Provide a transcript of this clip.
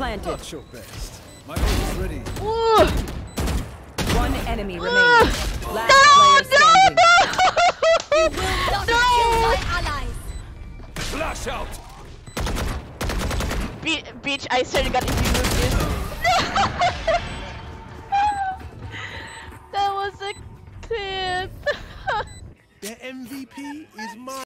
planted. Not your best. My is ready. One enemy remaining. Ooh. Last no, player standing. No, no. You will not no. kill my allies. Flash out. Be bitch, I swear to God, this. That was a tip. the MVP is mine.